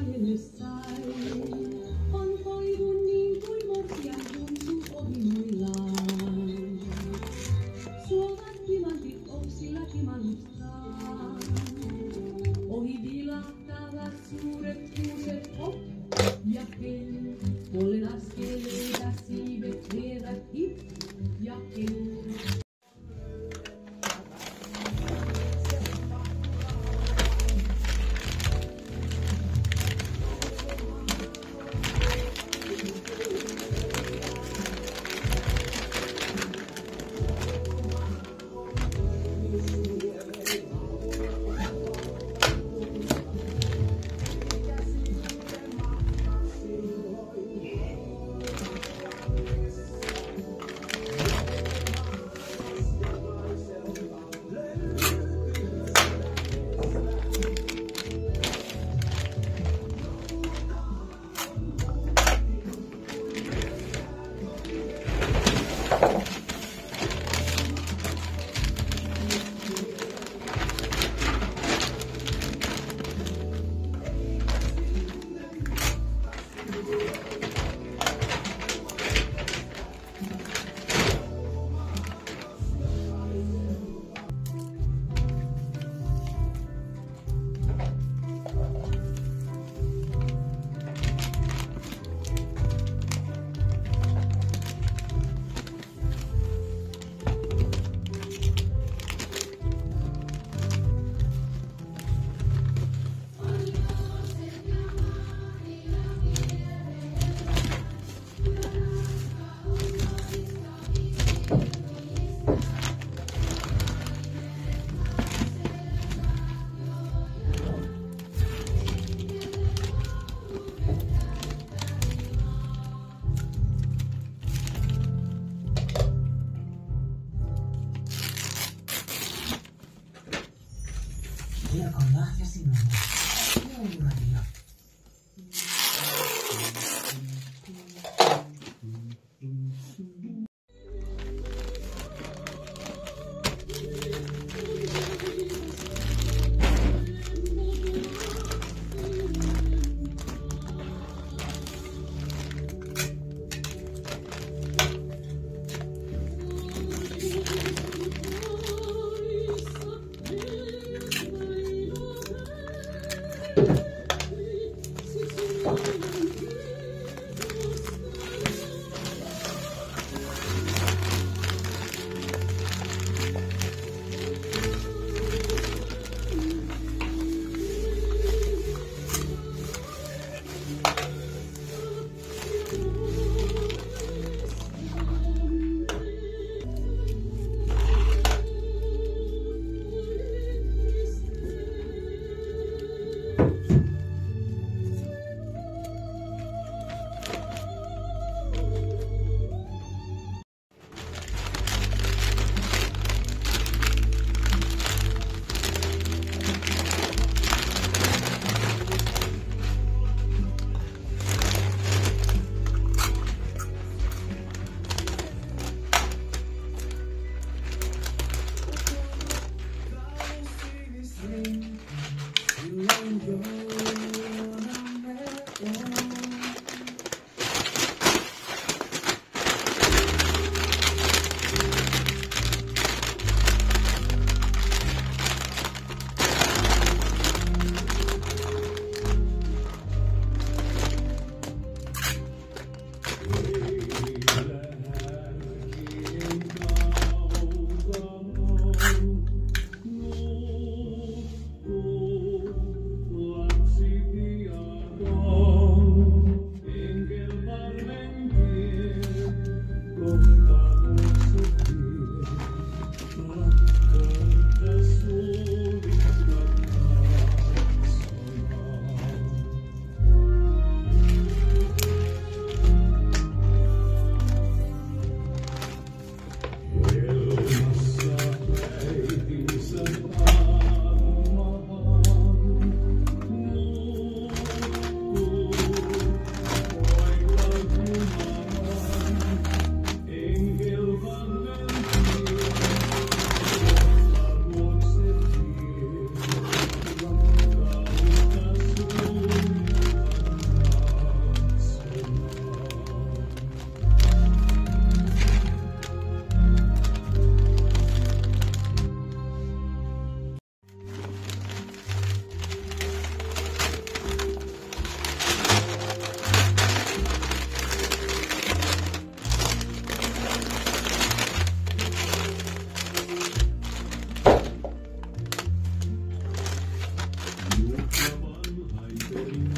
on